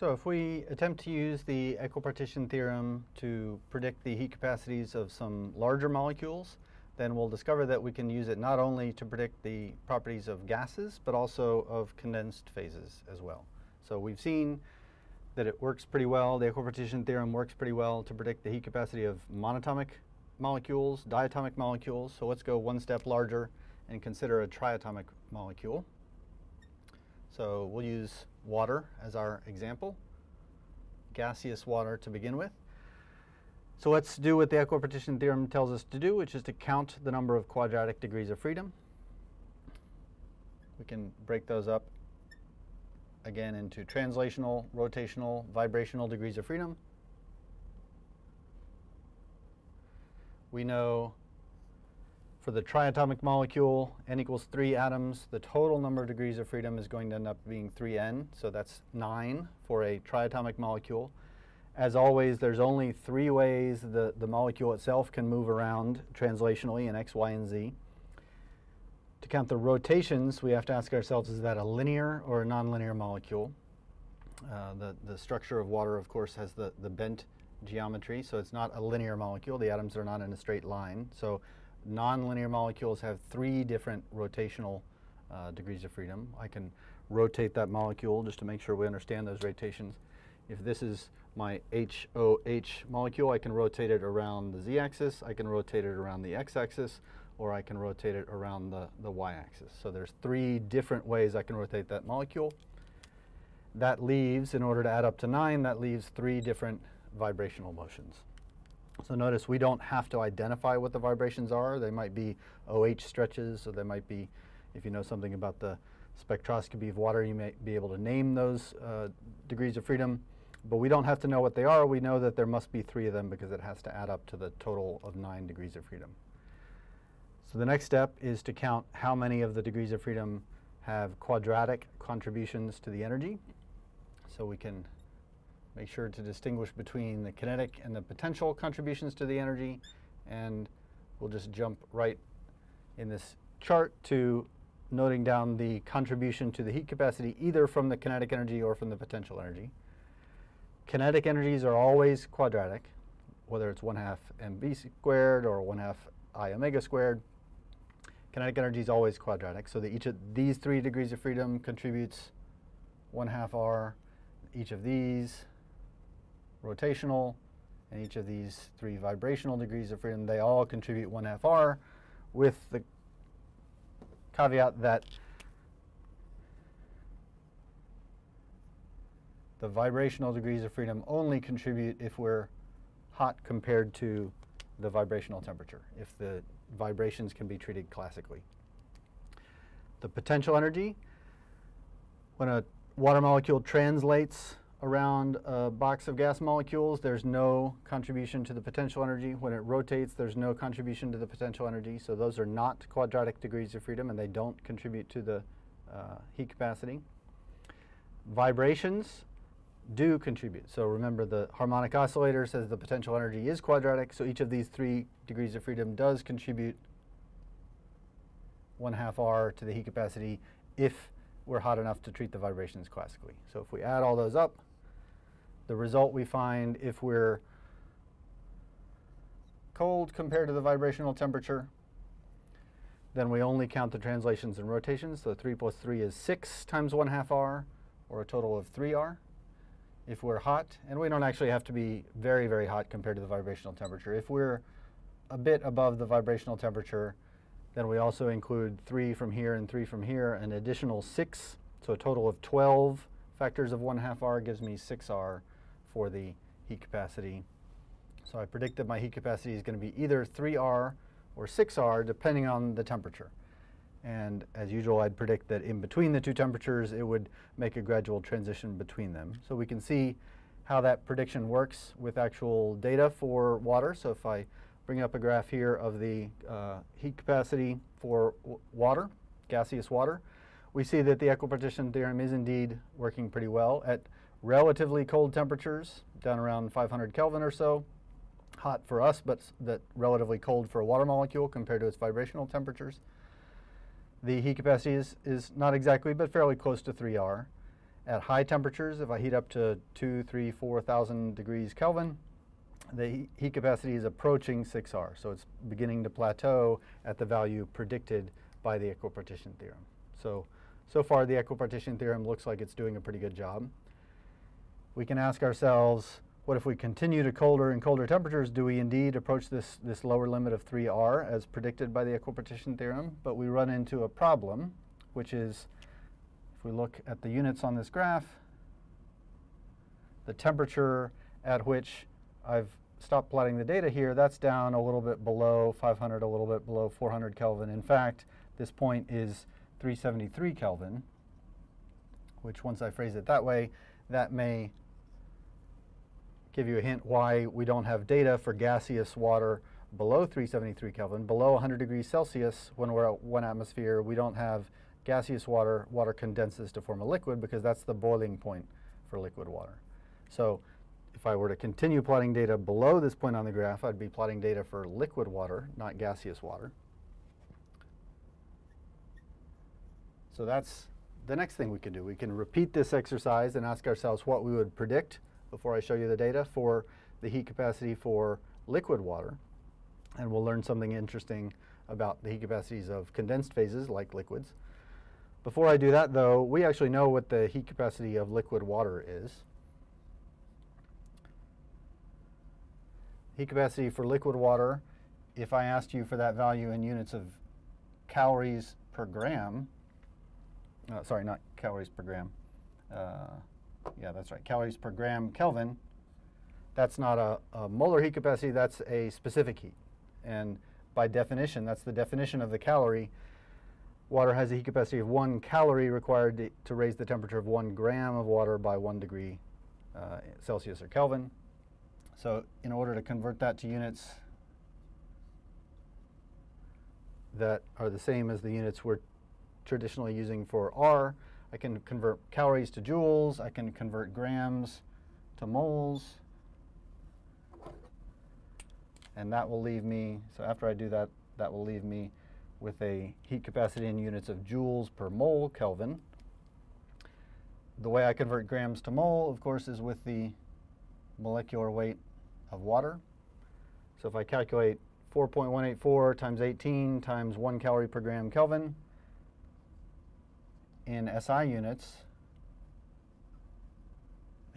So if we attempt to use the equipartition theorem to predict the heat capacities of some larger molecules, then we'll discover that we can use it not only to predict the properties of gases, but also of condensed phases as well. So we've seen that it works pretty well, the equipartition theorem works pretty well to predict the heat capacity of monatomic molecules, diatomic molecules. So let's go one step larger and consider a triatomic molecule. So we'll use water as our example, gaseous water to begin with. So let's do what the equipartition theorem tells us to do, which is to count the number of quadratic degrees of freedom. We can break those up again into translational, rotational, vibrational degrees of freedom. We know for the triatomic molecule, n equals 3 atoms, the total number of degrees of freedom is going to end up being 3n, so that's 9 for a triatomic molecule. As always, there's only three ways the, the molecule itself can move around translationally in x, y, and z. To count the rotations, we have to ask ourselves, is that a linear or a nonlinear molecule? Uh, the, the structure of water, of course, has the, the bent geometry, so it's not a linear molecule. The atoms are not in a straight line. So nonlinear molecules have three different rotational uh, degrees of freedom. I can rotate that molecule just to make sure we understand those rotations. If this is my HOH molecule, I can rotate it around the z-axis, I can rotate it around the x-axis, or I can rotate it around the, the y-axis. So there's three different ways I can rotate that molecule. That leaves, in order to add up to 9, that leaves three different vibrational motions. So notice we don't have to identify what the vibrations are. They might be OH stretches, or they might be, if you know something about the spectroscopy of water, you may be able to name those uh, degrees of freedom. But we don't have to know what they are. We know that there must be three of them because it has to add up to the total of nine degrees of freedom. So the next step is to count how many of the degrees of freedom have quadratic contributions to the energy. So we can make sure to distinguish between the kinetic and the potential contributions to the energy. And we'll just jump right in this chart to noting down the contribution to the heat capacity either from the kinetic energy or from the potential energy. Kinetic energies are always quadratic, whether it's 1 half mv squared or 1 half i omega squared. Kinetic energy is always quadratic, so that each of these three degrees of freedom contributes 1 half r. Each of these rotational, and each of these three vibrational degrees of freedom, they all contribute 1 half r, with the caveat that the vibrational degrees of freedom only contribute if we're hot compared to the vibrational temperature, if the vibrations can be treated classically. The potential energy, when a water molecule translates around a box of gas molecules, there's no contribution to the potential energy. When it rotates, there's no contribution to the potential energy. So those are not quadratic degrees of freedom, and they don't contribute to the uh, heat capacity. Vibrations, do contribute. So remember the harmonic oscillator says the potential energy is quadratic, so each of these three degrees of freedom does contribute 1 half R to the heat capacity if we're hot enough to treat the vibrations classically. So if we add all those up, the result we find if we're cold compared to the vibrational temperature, then we only count the translations and rotations. So 3 plus 3 is 6 times 1 half R, or a total of 3R if we're hot, and we don't actually have to be very, very hot compared to the vibrational temperature. If we're a bit above the vibrational temperature, then we also include three from here and three from here, an additional six, so a total of 12 factors of 1 half R gives me 6R for the heat capacity. So I predict that my heat capacity is going to be either 3R or 6R depending on the temperature. And as usual, I'd predict that in between the two temperatures, it would make a gradual transition between them. So we can see how that prediction works with actual data for water. So if I bring up a graph here of the uh, heat capacity for water, gaseous water, we see that the equipartition theorem is indeed working pretty well at relatively cold temperatures, down around 500 Kelvin or so. Hot for us, but that relatively cold for a water molecule compared to its vibrational temperatures. The heat capacity is, is not exactly, but fairly close to 3R. at high temperatures, if I heat up to two, three, 4,000 degrees Kelvin, the heat capacity is approaching 6R. So it's beginning to plateau at the value predicted by the equipartition theorem. So, so far the equipartition theorem looks like it's doing a pretty good job. We can ask ourselves, what if we continue to colder and colder temperatures? Do we indeed approach this, this lower limit of 3R as predicted by the equipartition theorem? But we run into a problem, which is if we look at the units on this graph, the temperature at which I've stopped plotting the data here, that's down a little bit below 500, a little bit below 400 Kelvin. In fact, this point is 373 Kelvin, which once I phrase it that way, that may give you a hint why we don't have data for gaseous water below 373 Kelvin. Below 100 degrees Celsius, when we're at one atmosphere, we don't have gaseous water, water condenses to form a liquid because that's the boiling point for liquid water. So if I were to continue plotting data below this point on the graph, I'd be plotting data for liquid water, not gaseous water. So that's the next thing we can do. We can repeat this exercise and ask ourselves what we would predict before I show you the data for the heat capacity for liquid water. And we'll learn something interesting about the heat capacities of condensed phases like liquids. Before I do that, though, we actually know what the heat capacity of liquid water is. Heat capacity for liquid water, if I asked you for that value in units of calories per gram, uh, sorry, not calories per gram, uh, yeah, that's right, calories per gram Kelvin, that's not a, a molar heat capacity, that's a specific heat. And by definition, that's the definition of the calorie Water has a heat capacity of one calorie required to, to raise the temperature of one gram of water by one degree uh, Celsius or Kelvin. So in order to convert that to units that are the same as the units we're traditionally using for R, I can convert calories to joules, I can convert grams to moles, and that will leave me, so after I do that, that will leave me with a heat capacity in units of joules per mole Kelvin. The way I convert grams to mole, of course, is with the molecular weight of water. So if I calculate 4.184 times 18 times 1 calorie per gram Kelvin in SI units,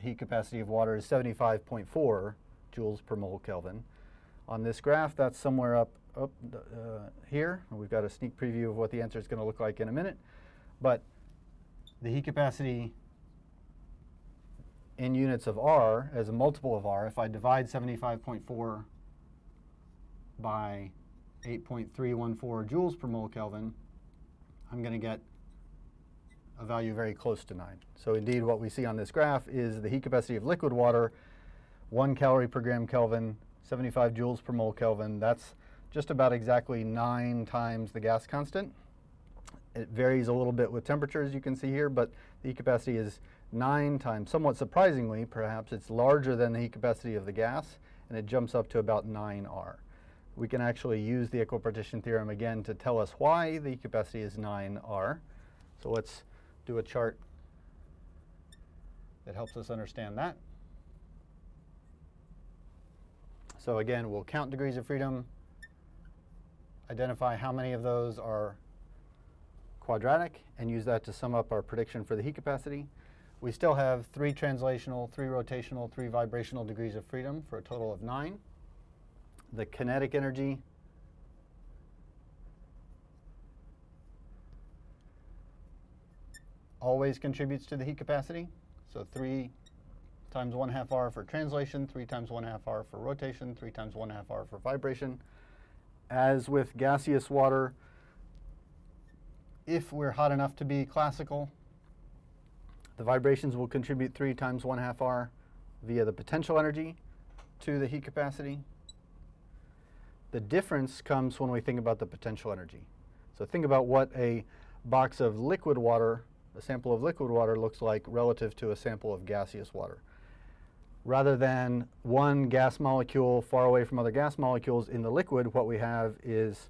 heat capacity of water is 75.4 joules per mole Kelvin. On this graph, that's somewhere up up uh, here. We've got a sneak preview of what the answer is going to look like in a minute. But the heat capacity in units of R as a multiple of R, if I divide 75.4 by 8.314 joules per mole Kelvin, I'm going to get a value very close to 9. So indeed what we see on this graph is the heat capacity of liquid water, 1 calorie per gram Kelvin, 75 joules per mole Kelvin. That's just about exactly nine times the gas constant. It varies a little bit with temperature, as you can see here, but the heat capacity is nine times. Somewhat surprisingly, perhaps, it's larger than the heat capacity of the gas, and it jumps up to about 9R. We can actually use the equipartition theorem again to tell us why the heat capacity is 9R. So let's do a chart that helps us understand that. So again, we'll count degrees of freedom, identify how many of those are quadratic and use that to sum up our prediction for the heat capacity. We still have three translational, three rotational, three vibrational degrees of freedom for a total of nine. The kinetic energy always contributes to the heat capacity. So three times one half R for translation, three times one half R for rotation, three times one half R for vibration. As with gaseous water, if we're hot enough to be classical, the vibrations will contribute 3 times 1 half R via the potential energy to the heat capacity. The difference comes when we think about the potential energy. So think about what a box of liquid water, a sample of liquid water looks like relative to a sample of gaseous water rather than one gas molecule far away from other gas molecules in the liquid, what we have is,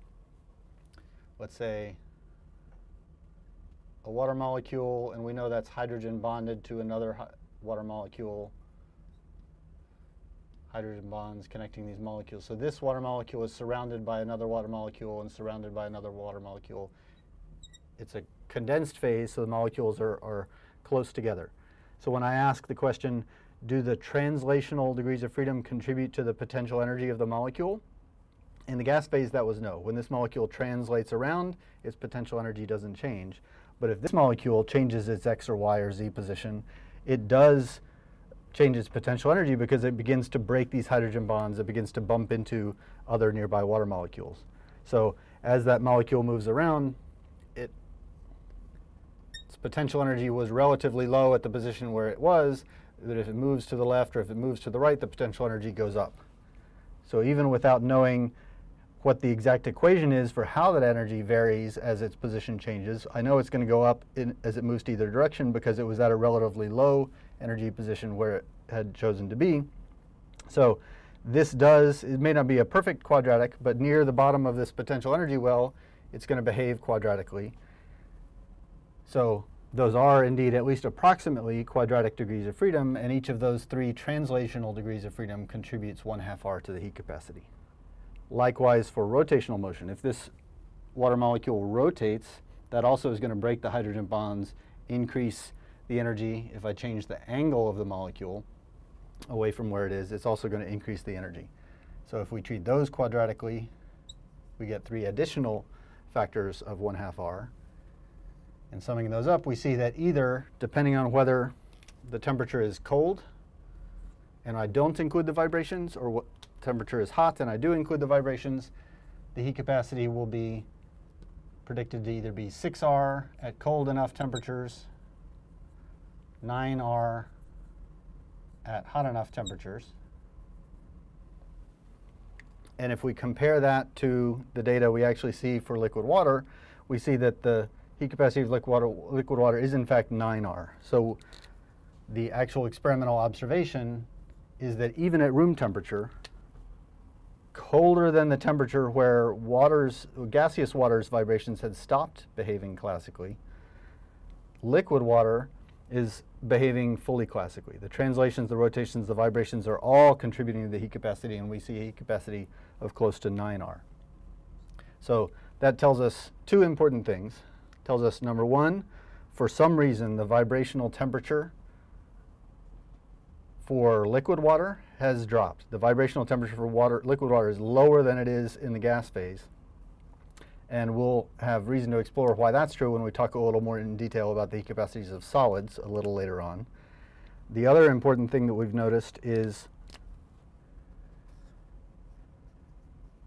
let's say, a water molecule, and we know that's hydrogen bonded to another water molecule. Hydrogen bonds connecting these molecules. So this water molecule is surrounded by another water molecule and surrounded by another water molecule. It's a condensed phase, so the molecules are, are close together. So when I ask the question, do the translational degrees of freedom contribute to the potential energy of the molecule? In the gas phase, that was no. When this molecule translates around, its potential energy doesn't change. But if this molecule changes its x or y or z position, it does change its potential energy because it begins to break these hydrogen bonds. It begins to bump into other nearby water molecules. So as that molecule moves around, potential energy was relatively low at the position where it was, that if it moves to the left or if it moves to the right, the potential energy goes up. So even without knowing what the exact equation is for how that energy varies as its position changes. I know it's going to go up in, as it moves to either direction because it was at a relatively low energy position where it had chosen to be. So this does, it may not be a perfect quadratic, but near the bottom of this potential energy well, it's going to behave quadratically. So those are indeed at least approximately quadratic degrees of freedom, and each of those three translational degrees of freedom contributes one half R to the heat capacity. Likewise for rotational motion, if this water molecule rotates, that also is going to break the hydrogen bonds, increase the energy. If I change the angle of the molecule away from where it is, it's also going to increase the energy. So if we treat those quadratically, we get three additional factors of 1 half R. And summing those up, we see that either, depending on whether the temperature is cold, and I don't include the vibrations, or what temperature is hot and I do include the vibrations, the heat capacity will be predicted to either be 6R at cold enough temperatures, 9R at hot enough temperatures. And if we compare that to the data we actually see for liquid water, we see that the heat capacity of liquid water, liquid water is in fact 9R. So the actual experimental observation is that even at room temperature, colder than the temperature where water's, gaseous water's vibrations had stopped behaving classically, liquid water is behaving fully classically. The translations, the rotations, the vibrations are all contributing to the heat capacity, and we see a heat capacity of close to 9R. So that tells us two important things. Tells us, number one, for some reason, the vibrational temperature for liquid water has dropped. The vibrational temperature for water, liquid water is lower than it is in the gas phase. And we'll have reason to explore why that's true when we talk a little more in detail about the heat capacities of solids a little later on. The other important thing that we've noticed is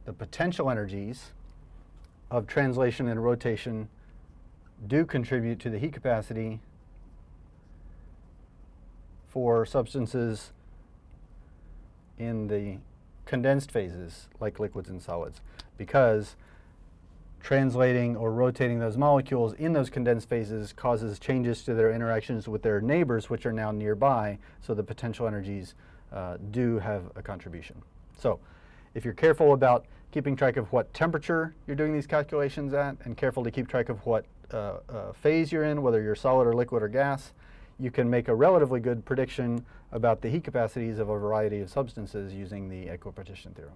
the potential energies of translation and rotation do contribute to the heat capacity for substances in the condensed phases, like liquids and solids, because translating or rotating those molecules in those condensed phases causes changes to their interactions with their neighbors, which are now nearby, so the potential energies uh, do have a contribution. So if you're careful about keeping track of what temperature you're doing these calculations at, and careful to keep track of what uh, uh, phase you're in, whether you're solid or liquid or gas, you can make a relatively good prediction about the heat capacities of a variety of substances using the equipartition theorem.